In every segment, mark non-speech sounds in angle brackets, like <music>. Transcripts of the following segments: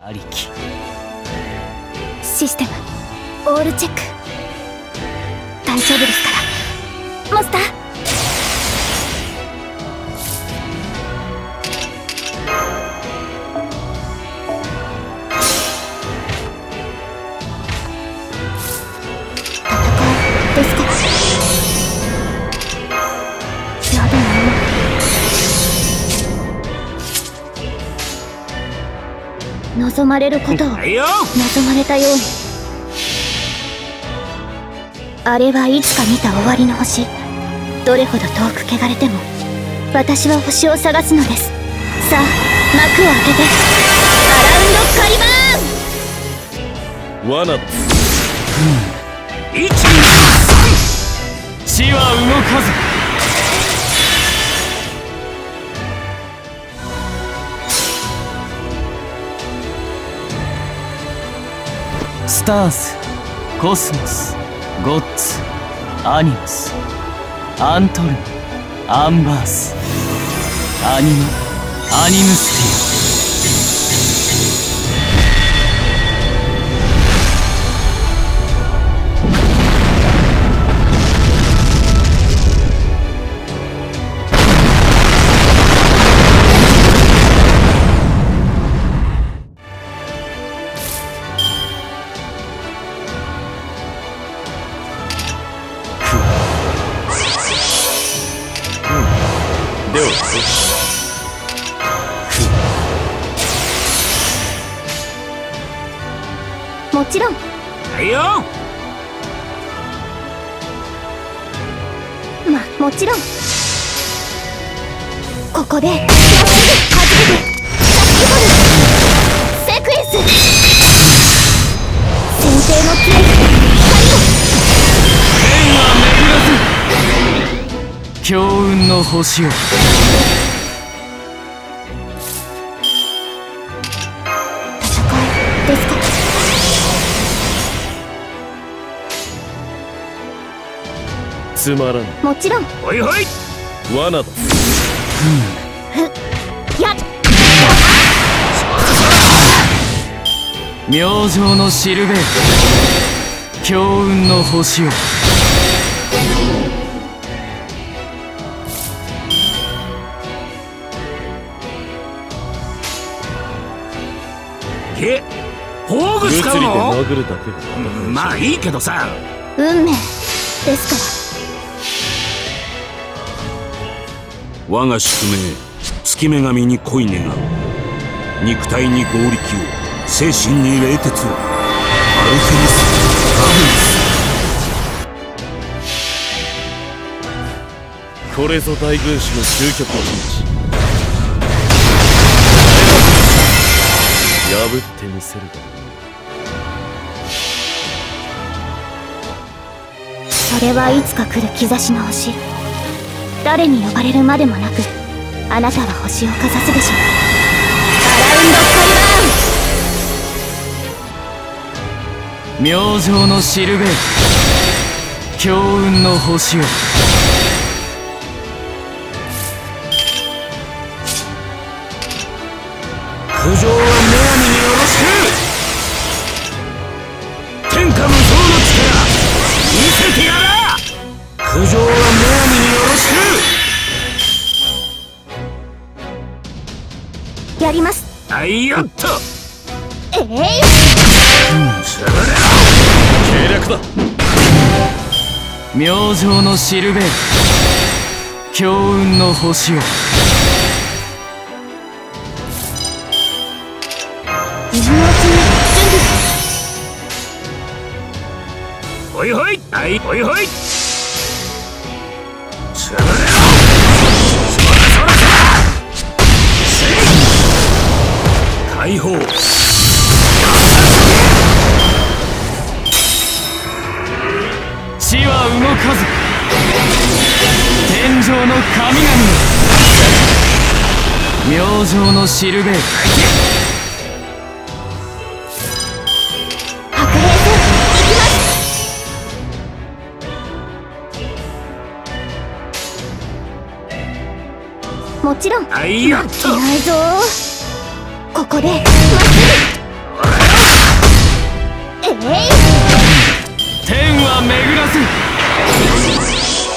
ありき。システムオールチェック。大丈夫ですから。モスター。望まれることを望まれたように。あれはいつか見た終わりの星。どれほど遠く汚れても私は星を探すのです。さあ幕を開けて。アラウンドカリバーン罠だ123地は動かずタースコスモスゴッツアニムスアントルムアンバース。アニムアニムスティア。もちろん。はいよ。まもちろん。ここで。初めてキャッチボールセクエンス先生の杖強運の星を。戦いですか？つまらん。もちろん。ほいほい。罠だ。やっ。明星のシルベート強運の星をけ。宝具使うの？殴るだけがうんまあいいけどさ。運命ですか我が宿命月女神に恋願う。肉体に合力を精神に冷徹を。アルテミス。ガこれぞ大軍師の究極の陣地破ってみせるがそれはいつか来る兆しの星。誰に呼ばれるまでもなくあなたは星をかざすでしょう。アラウンドカリバーン明星のシルベート強運の星を。苦情はくはいよっとええ潰れろ計略だ。明星のシルベート強運の星を。いほい。はいほいほい。潰れ解放。地は動かず。天上の神々。明星のシルベート白兵戦行きます。もちろん。はいよっといないぞここで。えい、ー、天は巡らず。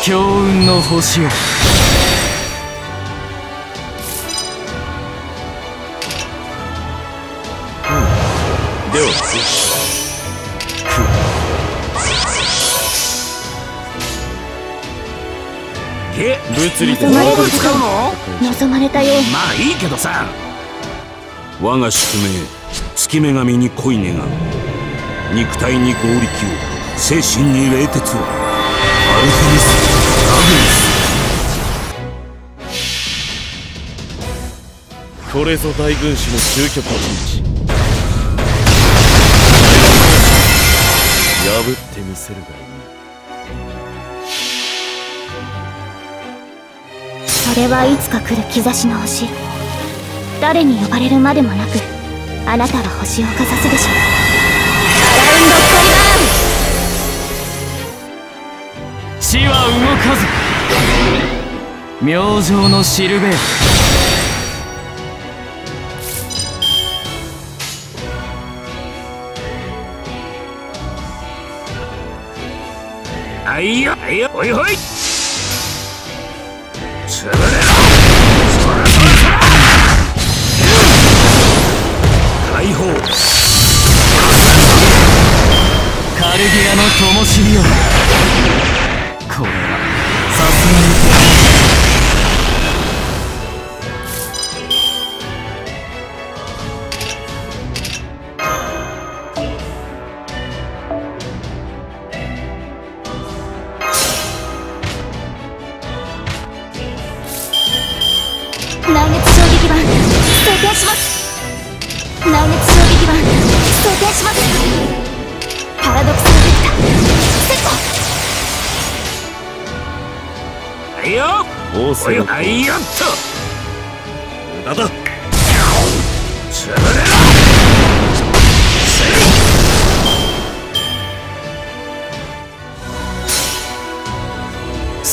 強運の星を物理的に望まれたよ。まあいいけどさ。我が宿命月女神に恋願。う肉体に合力を精神に冷徹をアルテミスラグナス。これぞ大軍師の究極の陣地破ってみせるがいい。それはいつか来る兆しの星。誰に呼ばれるまでもなくあなたは星をかざすでしょう。アラウンドスカリバーン死は動かず。明星のシルベーあいよあいよおいほいルギアの灯火を。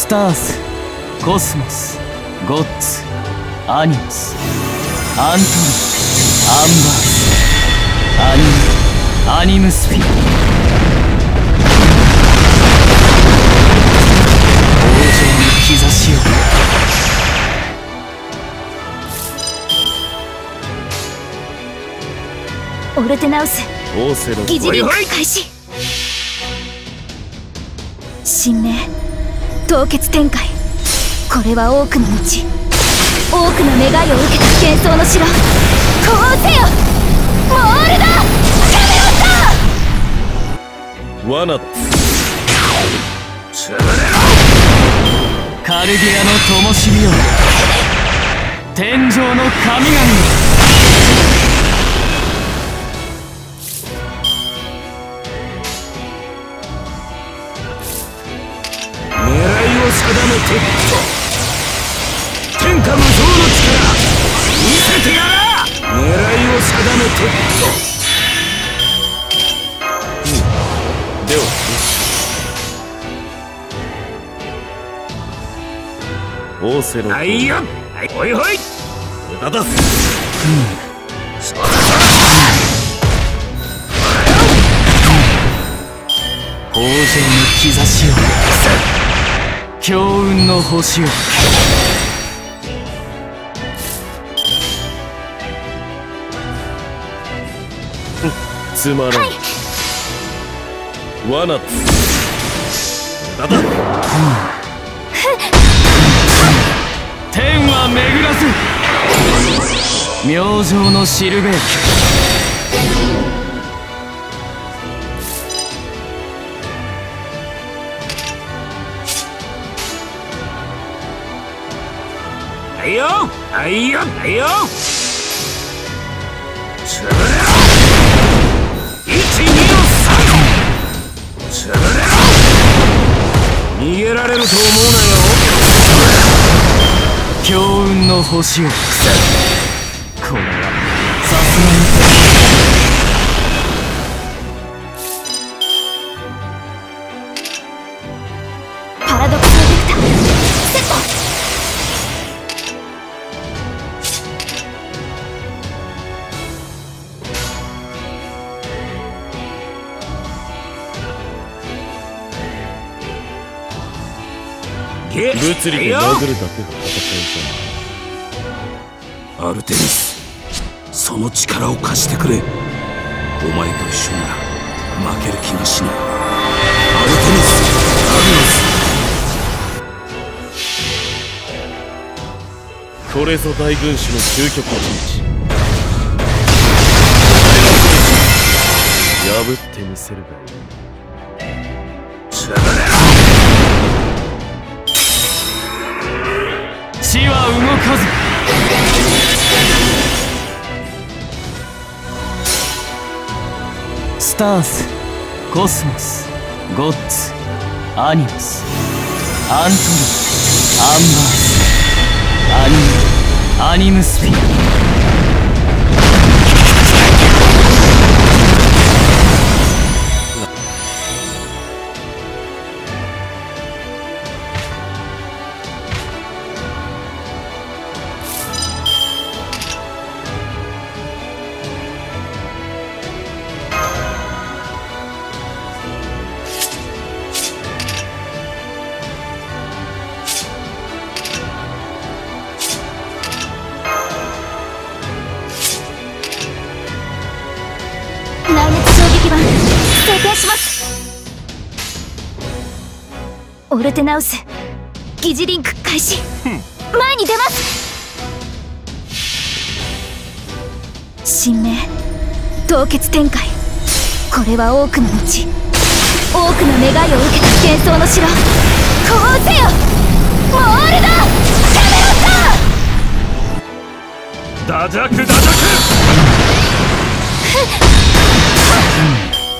スタースコスモスゴッツアニモスアントルアンバースアニムアニムスフィ王城の兆しを。オルテナウス疑似リンク開始。神明凍結展開。これは多くの道多くの願いを受けた幻想の城。呼応せよ。モールだ。罠だつぶれろカルゲアの灯火を。天上の神々天下無双の力見せてやら狙いを定めてでは仰せのあいよはいほいほい無駄だそらそら豊穣の兆しを強運の星を。つまらん。罠だ無駄だ天は巡らず。明星のシルベないよないよ。つぶれろ1 2の3つぶれろ逃げられると思うなよ。強運の星を。こ物理でよ殴るだけが戦いアルテミスその力を貸してくれ。お前と一緒なら負ける気がしない。アルテミスアグナス。これぞ大軍師の究極陣地。破ってみせるがいい数。スタースコスモスゴッツアニムスアントニアンバースアニムアニムスピアルテナウス疑似リンク開始。前に出ます。神明。凍結展開。これは多くの後多くの願いを受けた幻想の城。こうせよ。モールドキャメロットダジャクダジャ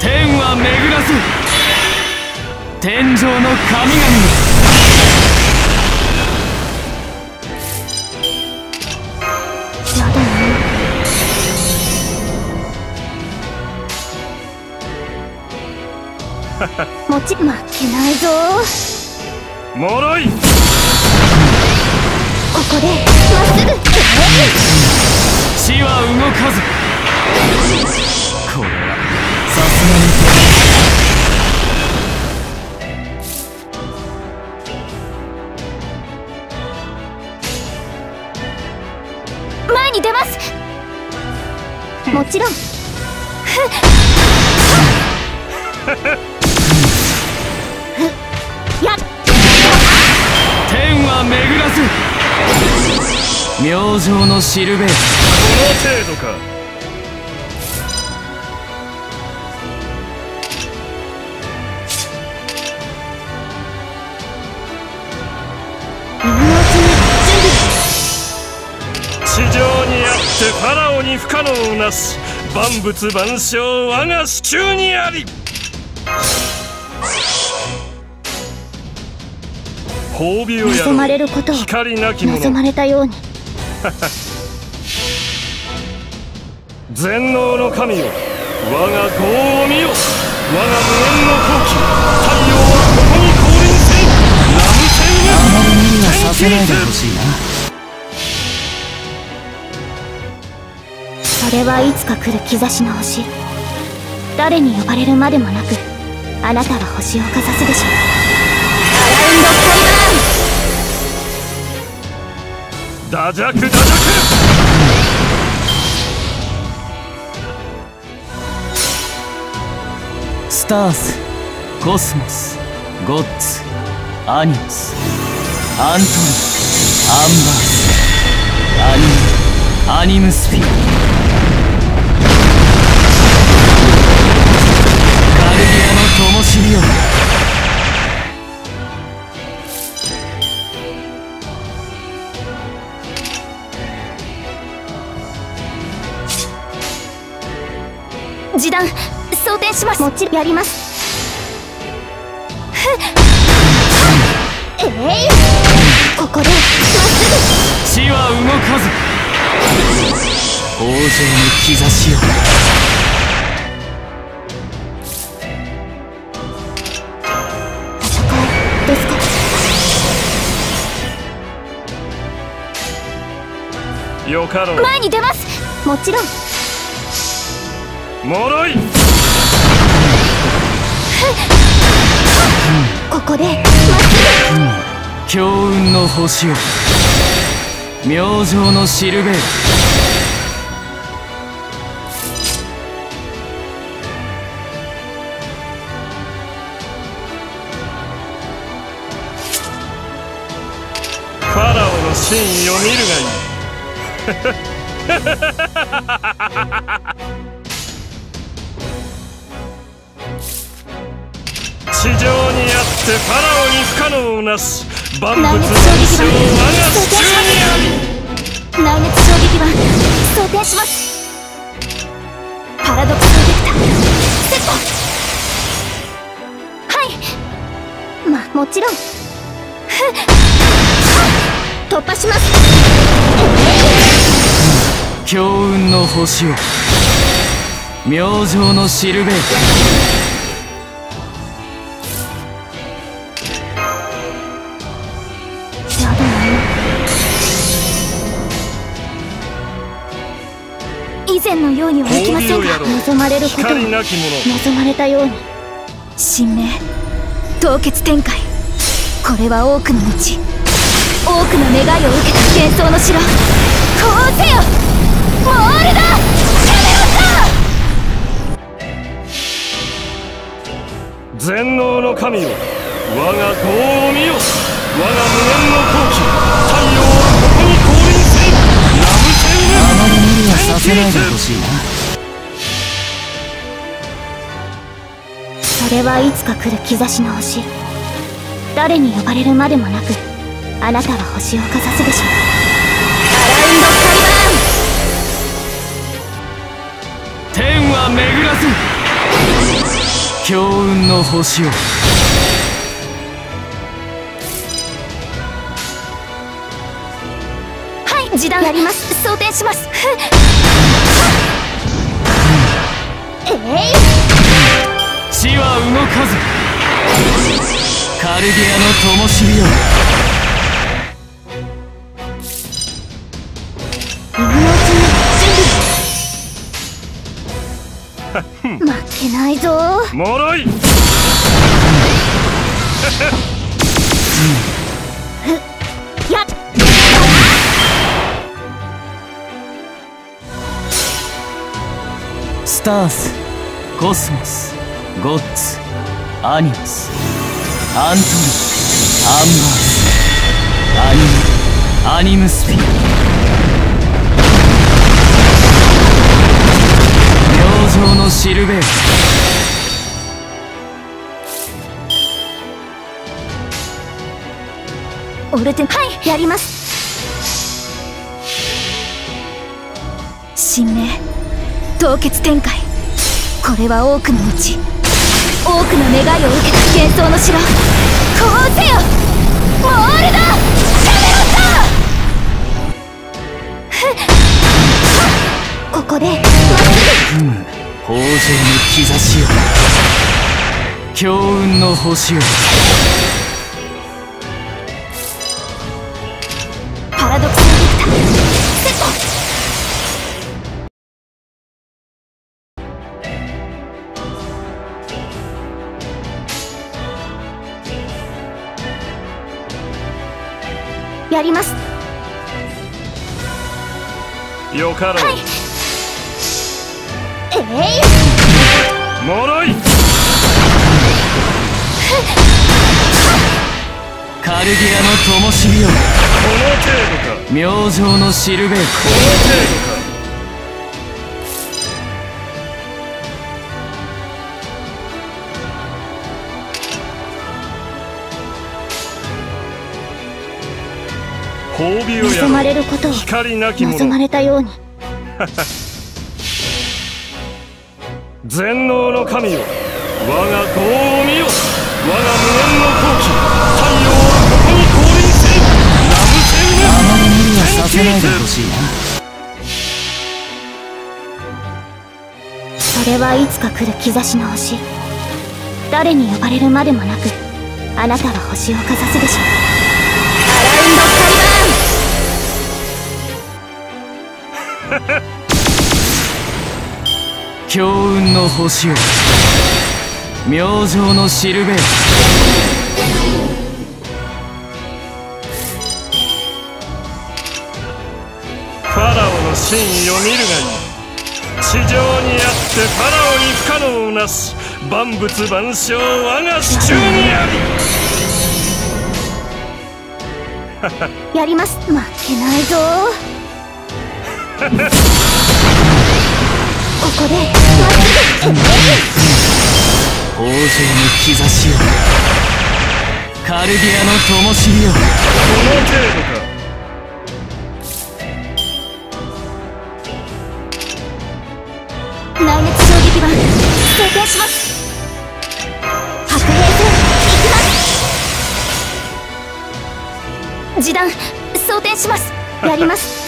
天は巡らず天上の神々。やだなもち負けないぞ。クもろい。ここでまっすぐ。死は動かず。これはさすちろん。やっ。天は巡らず。明星のシルベーこの程度か能なし万物万象我が手中にあり。褒美をやろ望まれうることを光なき者。望まれたように。<laughs> 全能の神よ。我が業を見よ。我が無縁の好機。太陽はここに降臨せんラムセンあまり無理は天させないで気ほしいなそれはいつか来る兆しの星。誰に呼ばれるまでもなくあなたは星をかざすでしょう。アラウンドスカイバーンダジャクダジャスターズコスモスゴッツアニムスアントルアンバースアニムアニムスピアします。もちろんやります。えい。ここで。まっす死は動かず。の兆しよか？よかろう。前に出ます。もちろん。もろいここで強運の星を明星のシルベ。ルファラオの真意を見るがいい。<laughs> 地上にあってファラオに不可能なし万物の一生我が手中にあり内熱衝撃板装填しますパラドクスエフェクターセットはいまあもちろん突破します強運の星を明星のシルベ以前のようにはできませんが望まれることを光なき者望まれたように。神明凍結展開。これは多くの道。多くの願いを受けた幻想の城。こうせよ。モールだ。全能の神よ。我が業を見よ。我が無念の好機。太陽はさせないでほしいなそれはいつか来る兆しの星誰に呼ばれるまでもなくあなたは星をかざすでしょう。アラウンドカリバン天は巡らず。強運の星を。示談やります。装填します。えい。地は動かず。カルディアの灯火よ負けないぞ。もろい。やっターズ。コスモスゴッツアニマスアントリックアンバースアニムアニムスピ明星のシルベールオルテンはいやります。神明凍結展開。これは多くの道多くの願いを受けた幻想の城。こうせよ！モールだ！キャメロットふっ！ここで。まっすぐ豊穣の兆しよ。強運の星よやります。よかろう、はい。えい。もろい。カルディアの灯火よ。この程度か。明星のシルベールこの程度か望まれることを望ま者れたように。<laughs> 全能の神よ。我が業を見よ。我が無念の好機。太陽はここに降臨せラブセウあまり無理はネさせないでほしいな。それはいつか来る兆しの星。誰に呼ばれるまでもなくあなたは星をかざすでしょう強運の星を明星のシるべファラオの真意を見るがいい。地上にあってファラオに不可能なし万物万象我が手中にあり <laughs> やります。負けないぞ。<laughs> ここで。まっすぐ豊穣の兆しよカルディアの灯火よこの程度か示弾装填します。やります。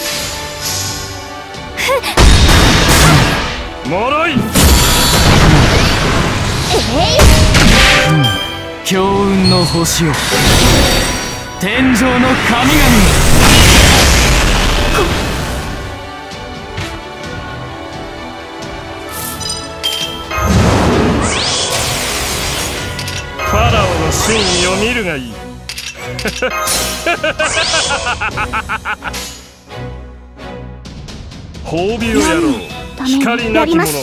もろい。えい。強運の星よ天上の神々ファラオの真意を見るがいい褒美をやろう光なき者。やります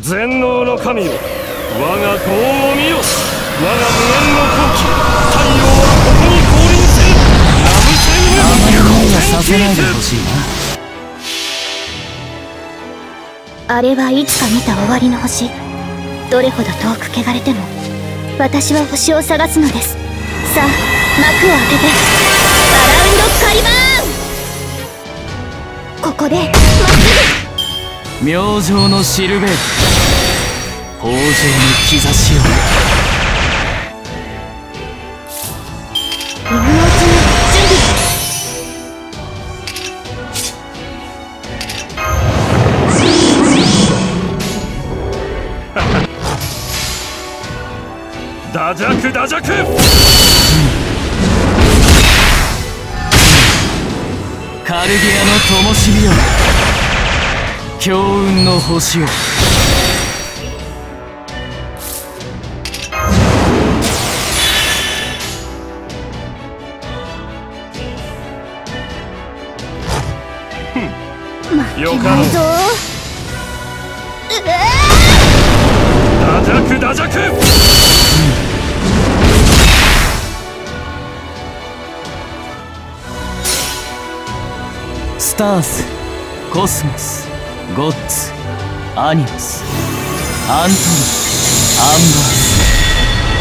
全能の神よ我が業を見よ。我が無限の好機太陽はここに降臨せる。ラブセンあまり無理は天させないで気ほしいな。あれはいつか見た終わりの星。どれほど遠く汚れても私は星を探すのです。さあ幕を開けて。バラウンドカリバーンここでまっす明星のシルベル豊穣の兆しを。ダジャクダジャクカルディアの灯火よ強運の星Stars Cosmos Gods Animus Antrum Unbirth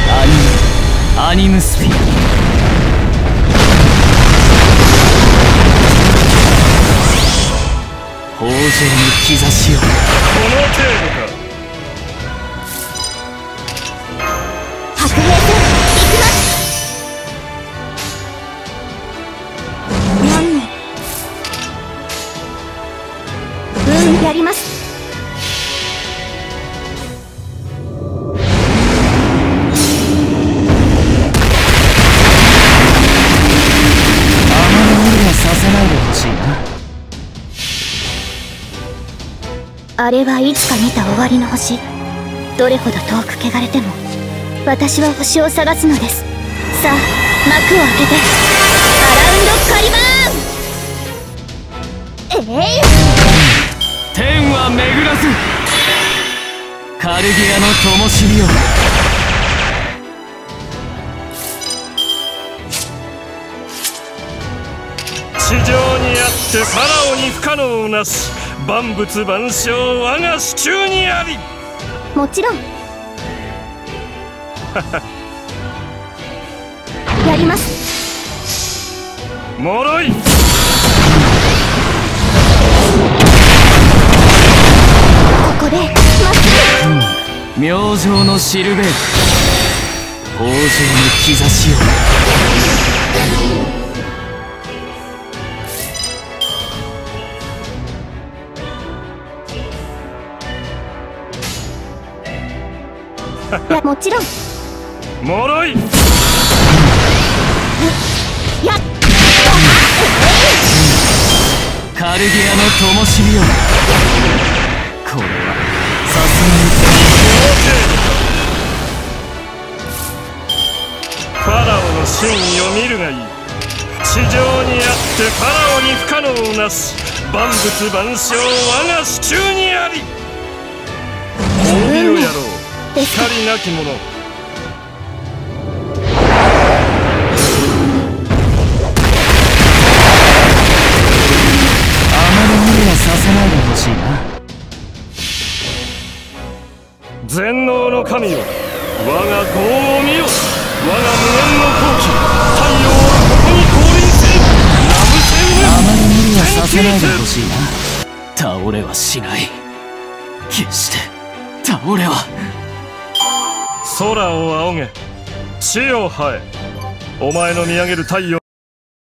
Anima Animusphere。豊穣の兆しを。この程度かやります。あまり無理はさせないでほしいな。あれはいつか見た終わりの星。どれほど遠く汚れても私は星を探すのです。さあ幕を開けて。アラウンドカリバーンえい！天は巡らず。カルディアの灯火よ地上にあってファラオに不可能なし万物万象我が手中にあり。もちろん。<laughs> やります。もろいここでまっす明星のシルベール豊穣の兆しよぐいやもちろん。もろい。やっ。カルディアの灯火よこれの真意を見るがいい。地上にあってファラオに不可能なし万物万象我が手中にあり。大見ろ野郎光なき者しない。決して倒れは。空を仰げ地を這え。お前の見上げる太陽